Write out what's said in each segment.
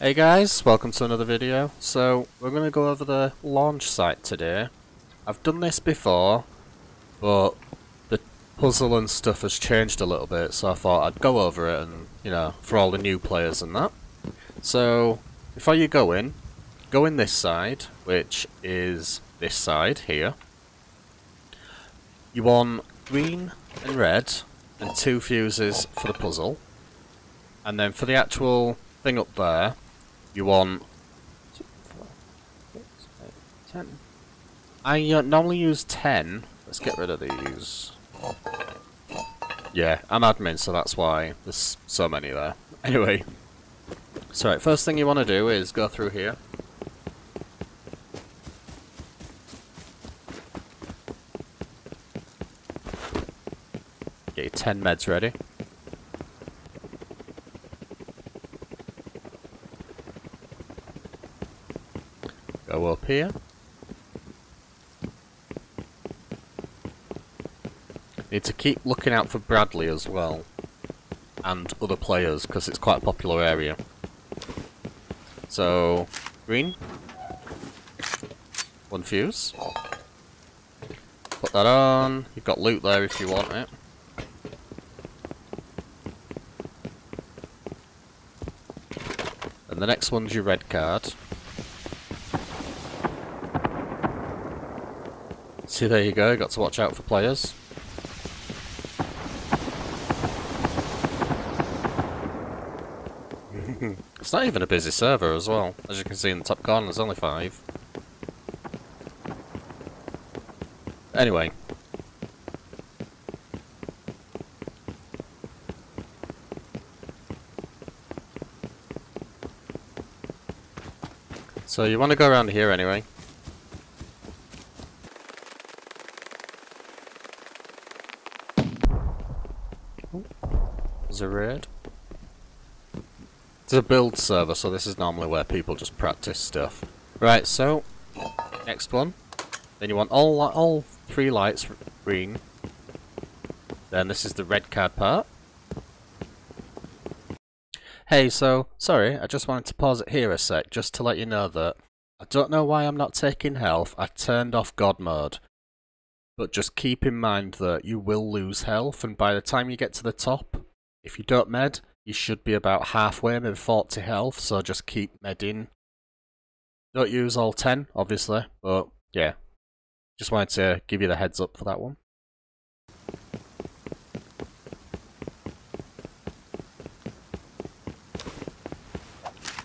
Hey guys, welcome to another video. So, we're going to go over the launch site today. I've done this before, but the puzzle and stuff has changed a little bit, so I thought I'd go over it and, you know, for all the new players and that. So, before you go in, go in this side, which is this side here. You want green and red, and two fuses for the puzzle. And then for the actual thing up there, you want... Ten. I normally use 10. Let's get rid of these. Yeah, I'm admin, so that's why there's so many there. Anyway. So right, first thing you want to do is go through here. Get your 10 meds ready. Up here. Need to keep looking out for Bradley as well. And other players, because it's quite a popular area. So, green. One fuse. Put that on. You've got loot there if you want it. And the next one's your red card. See, there you go, got to watch out for players. it's not even a busy server as well. As you can see in the top corner, there's only five. Anyway. So you want to go around here anyway. It red? It's a build server, so this is normally where people just practice stuff. Right, so, next one. Then you want all all three lights green. Then this is the red card part. Hey, so, sorry, I just wanted to pause it here a sec, just to let you know that I don't know why I'm not taking health, I turned off God mode. But just keep in mind that you will lose health, and by the time you get to the top, if you don't med, you should be about halfway, maybe 40 health, so just keep medding. Don't use all 10, obviously, but yeah. Just wanted to give you the heads up for that one.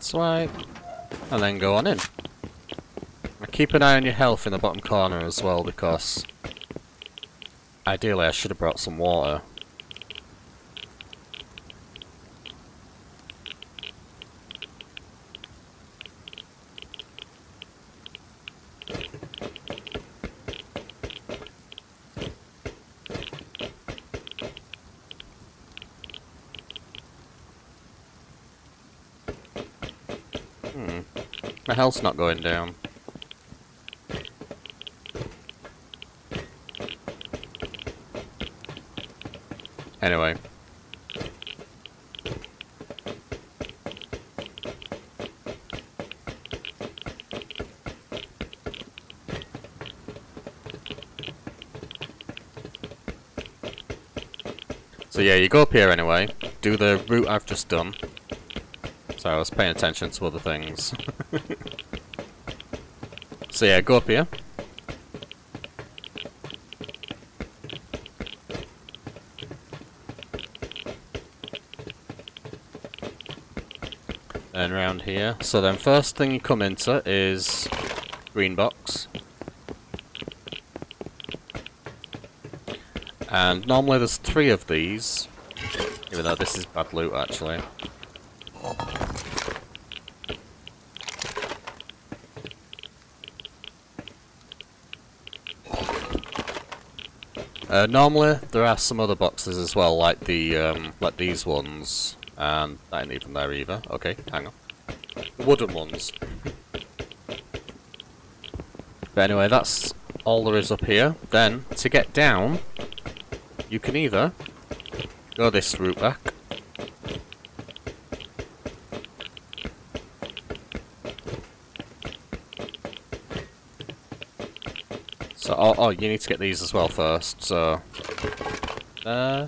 Swipe, and then go on in. keep an eye on your health in the bottom corner as well, because ideally I should have brought some water. My health's not going down. Anyway. So yeah, you go up here anyway, do the route I've just done. So I was paying attention to other things. so yeah, go up here. And around here. So then first thing you come into is green box. And normally there's three of these, even though this is bad loot actually. Uh, normally there are some other boxes as well, like the um, like these ones, and that ain't even there either. Okay, hang on. Wooden ones. But anyway, that's all there is up here. Then, to get down, you can either go this route back, So, oh, oh, you need to get these as well first, so... Uh...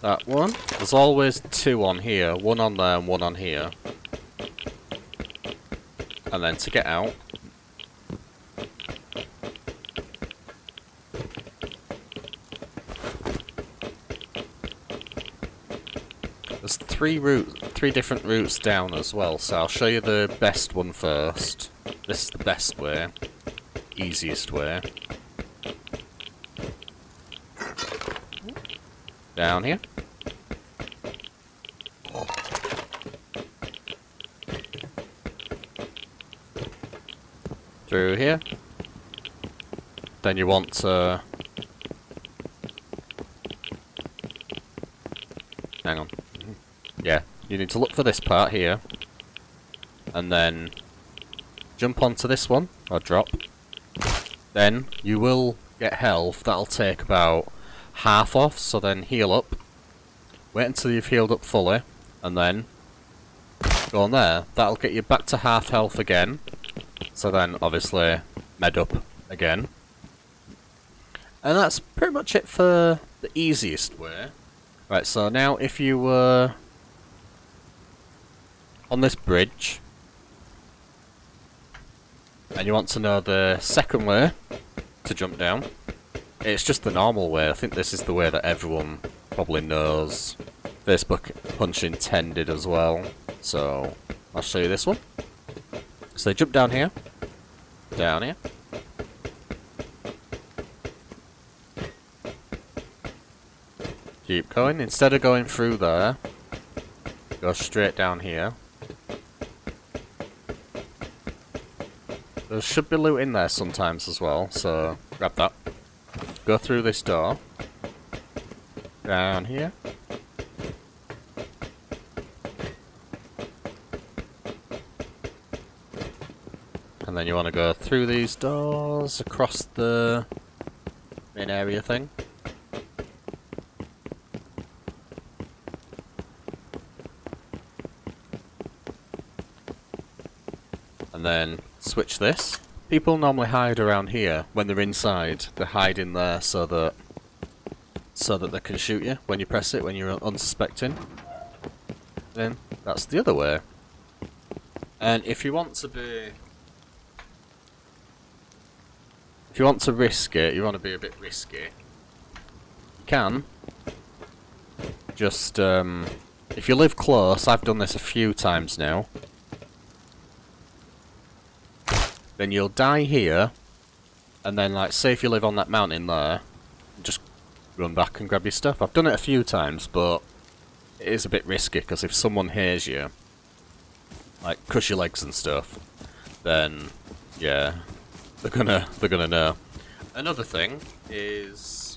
That one. There's always two on here. One on there and one on here. And then to get out... There's three route, three different routes down as well, so I'll show you the best one first. This is the best way. Easiest way. Down here. through here. Then you want to... Hang on. Yeah, you need to look for this part here. And then jump onto this one, or drop. Then you will get health, that'll take about half off, so then heal up. Wait until you've healed up fully, and then go on there. That'll get you back to half health again. So then, obviously, med up again. And that's pretty much it for the easiest way. Right, so now if you were on this bridge, and you want to know the second way to jump down, it's just the normal way. I think this is the way that everyone probably knows. Facebook punch intended as well. So, I'll show you this one. So they jump down here. Down here. Keep going. Instead of going through there, go straight down here. There should be loot in there sometimes as well, so grab that. Go through this door. Down here. And then you want to go through these doors, across the main area thing. And then switch this. People normally hide around here when they're inside. They hide in there so that so that they can shoot you when you press it when you're unsuspecting. Then that's the other way. And if you want to be If you want to risk it, you want to be a bit risky, you can. Just, um, if you live close, I've done this a few times now, then you'll die here, and then, like, say if you live on that mountain there, just run back and grab your stuff. I've done it a few times, but it is a bit risky, because if someone hears you, like, crush your legs and stuff, then, yeah, they're gonna they're gonna know. Another thing is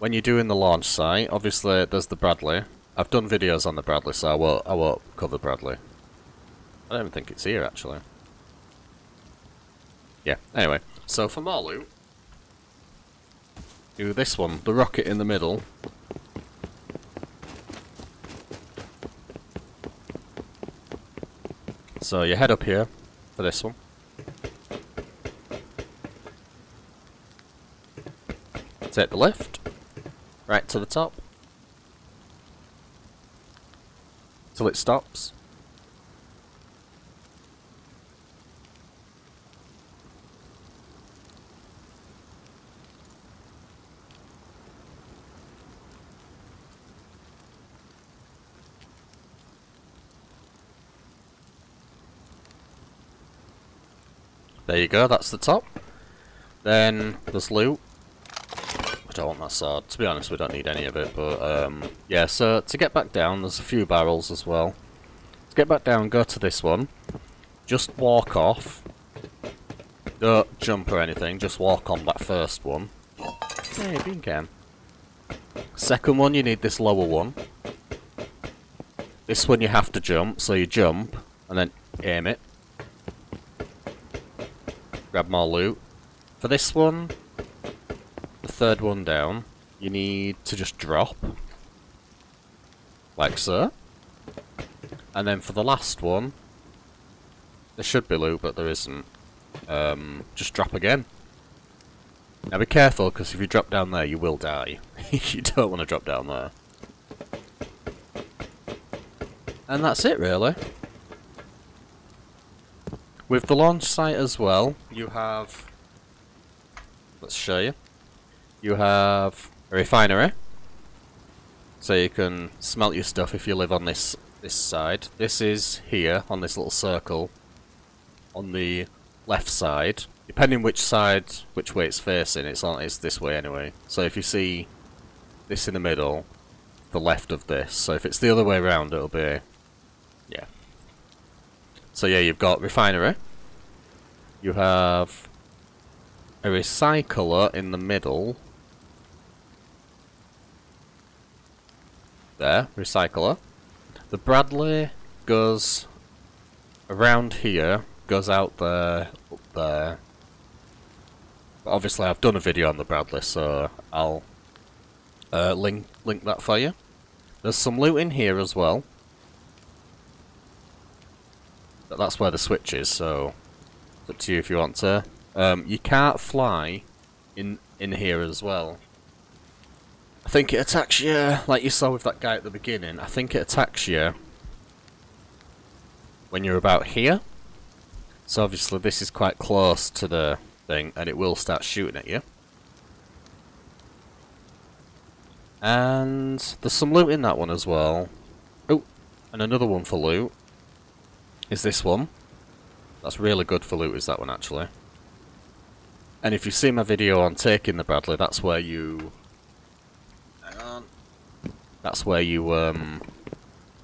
when you're doing the launch site, obviously there's the Bradley. I've done videos on the Bradley, so I won't I won't cover Bradley. I don't think it's here actually. Yeah, anyway. So for loot, do this one, the rocket in the middle. So you head up here for this one. Take the lift. Right to the top. Till it stops. There you go, that's the top. Then there's loot I don't want that sword. To be honest, we don't need any of it, but um, yeah, so to get back down, there's a few barrels as well. To get back down, go to this one. Just walk off. Don't jump or anything, just walk on that first one. Hey, bean can. Second one, you need this lower one. This one you have to jump, so you jump, and then aim it. Grab more loot. For this one, the third one down, you need to just drop. like so. And then for the last one, there should be loot, but there isn't. Um, just drop again. Now be careful, because if you drop down there, you will die. you don't want to drop down there. And that's it, really. With the launch site as well, you have... Let's show you. You have a refinery. So you can smelt your stuff if you live on this this side. This is here, on this little circle. On the left side. Depending which side, which way it's facing, it's on it's this way anyway. So if you see this in the middle, the left of this. So if it's the other way around, it'll be. So yeah, you've got refinery. You have a recycler in the middle. There, recycler. The Bradley goes around here, goes out there, up there. But obviously I've done a video on the Bradley, so I'll uh, link, link that for you. There's some loot in here as well. That's where the switch is, so it's up to you if you want to. Um, you can't fly in in here as well. I think it attacks you, like you saw with that guy at the beginning, I think it attacks you when you're about here. So obviously this is quite close to the thing, and it will start shooting at you. And there's some loot in that one as well. Oh, and another one for loot is this one. That's really good for loot, is that one actually. And if you see my video on taking the Bradley, that's where you... Hang on. That's where you um,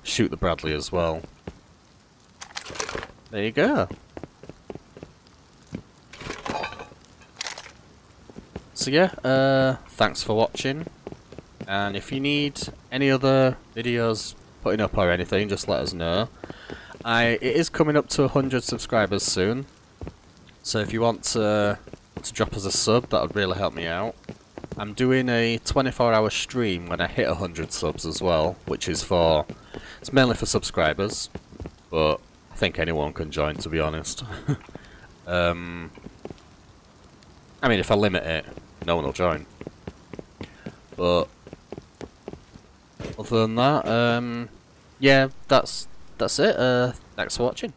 shoot the Bradley as well. There you go. So yeah, uh, thanks for watching. And if you need any other videos putting up or anything, just let us know. I it is coming up to 100 subscribers soon, so if you want to, to drop us a sub, that would really help me out. I'm doing a 24 hour stream when I hit 100 subs as well, which is for, it's mainly for subscribers, but I think anyone can join to be honest. um, I mean if I limit it, no one will join. But, other than that, um, yeah, that's that's it. Uh, thanks for watching.